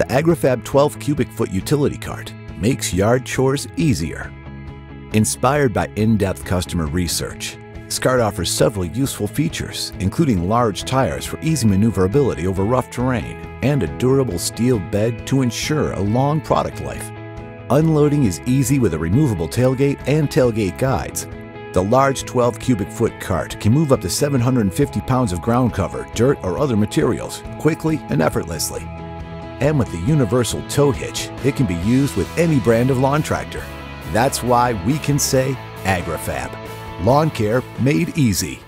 The AgriFab 12 cubic foot utility cart makes yard chores easier. Inspired by in-depth customer research, this cart offers several useful features, including large tires for easy maneuverability over rough terrain and a durable steel bed to ensure a long product life. Unloading is easy with a removable tailgate and tailgate guides. The large 12 cubic foot cart can move up to 750 pounds of ground cover, dirt, or other materials quickly and effortlessly. And with the universal tow hitch, it can be used with any brand of lawn tractor. That's why we can say AgriFab. Lawn care made easy.